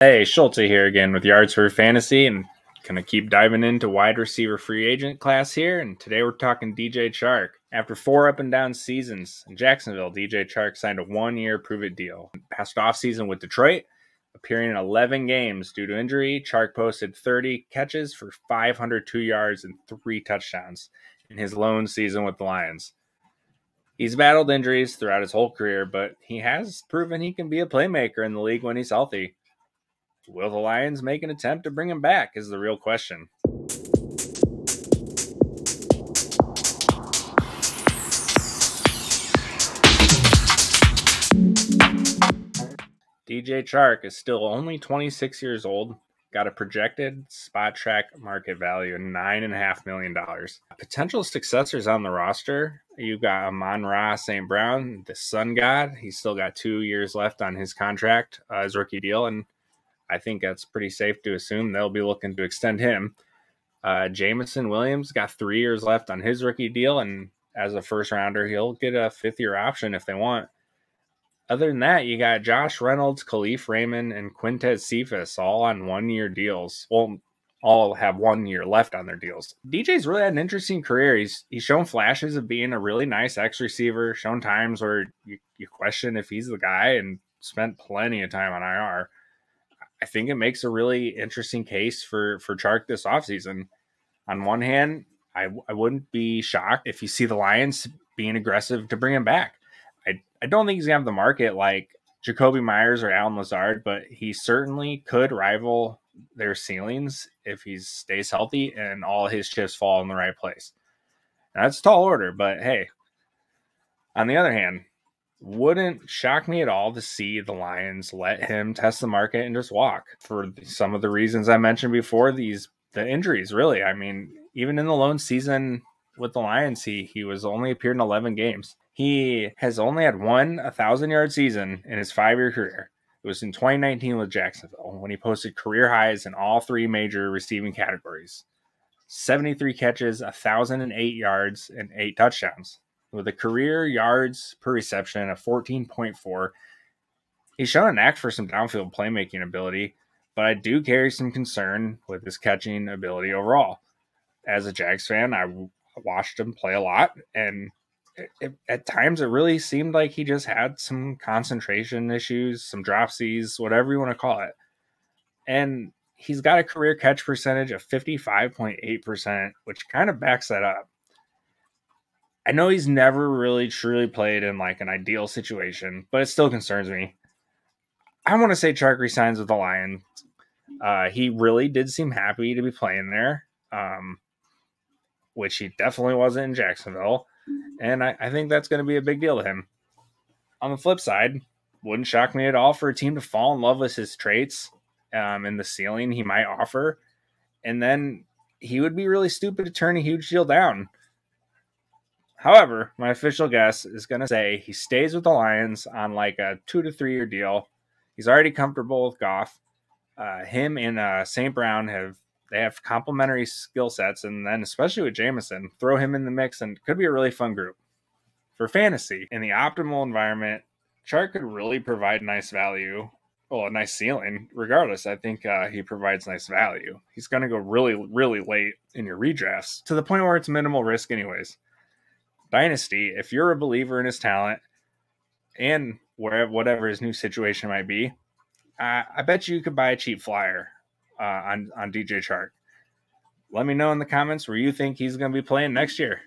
Hey, Schulte here again with Yards Per Fantasy and gonna keep diving into wide receiver free agent class here. And today we're talking DJ Chark. After four up and down seasons in Jacksonville, DJ Chark signed a one year prove it deal. Past off season with Detroit, appearing in 11 games due to injury, Chark posted 30 catches for 502 yards and three touchdowns in his lone season with the Lions. He's battled injuries throughout his whole career, but he has proven he can be a playmaker in the league when he's healthy. Will the Lions make an attempt to bring him back? Is the real question. DJ Chark is still only 26 years old, got a projected Spotrac market value of $9.5 million. Potential successors on the roster you've got Amon-Ra St. Brown, the Sun God. He's still got two years left on his contract, uh, his rookie deal, and I think that's pretty safe to assume they'll be looking to extend him. Uh, Jameson Williams got three years left on his rookie deal, and as a first rounder, he'll get a fifth year option if they want. Other than that, you got Josh Reynolds, Kalif Raymond, and Quintez Cephus all on one year deals. Well, all have one year left on their deals. DJ's really had an interesting career. He's he's shown flashes of being a really nice X receiver, shown times where you, you question if he's the guy, and spent plenty of time on IR. I think it makes a really interesting case for for Chark this offseason. On one hand, I, I wouldn't be shocked if you see the Lions being aggressive to bring him back. I, I don't think he's gonna have the market like Jakobi Meyers or Allen Lazard, but he certainly could rival their ceilings if he stays healthy and all his chips fall in the right place. That's a tall order, but hey, on the other hand, wouldn't shock me at all to see the Lions let him test the market and just walk for some of the reasons I mentioned before. These the injuries, really. I mean, even in the lone season with the Lions, he he was only appeared in eleven games. He has only had one a thousand yard season in his five year career. It was in 2019 with Jacksonville when he posted career highs in all three major receiving categories 73 catches, 1,008 yards, and eight touchdowns. With a career yards per reception of 14.4, he's shown an act for some downfield playmaking ability, but I do carry some concern with his catching ability overall. As a Jags fan, I watched him play a lot, and it, it, at times it really seemed like he just had some concentration issues, some dropsies, whatever you want to call it. And he's got a career catch percentage of 55.8%, which kind of backs that up. I know he's never really truly played in like an ideal situation, but it still concerns me. I want to say Chark resigns with the Lions. Uh, he really did seem happy to be playing there, um, which he definitely wasn't in Jacksonville. And I, I think that's going to be a big deal to him. On the flip side, wouldn't shock me at all for a team to fall in love with his traits um, and the ceiling he might offer. And then he would be really stupid to turn a huge deal down. However, my official guess is going to say he stays with the Lions on like a two to three year deal. He's already comfortable with Goff. Uh, him and uh, St. Brown have they have complementary skill sets, and then especially with Jameson, throw him in the mix, and could be a really fun group for fantasy. In the optimal environment, Chark could really provide nice value. Well, a nice ceiling. Regardless, I think uh, he provides nice value. He's going to go really, really late in your redrafts to the point where it's minimal risk, anyways. Dynasty, if you're a believer in his talent and wherever whatever his new situation might be, uh, I bet you could buy a cheap flyer uh, on on DJ Chark. Let me know in the comments where you think he's going to be playing next year.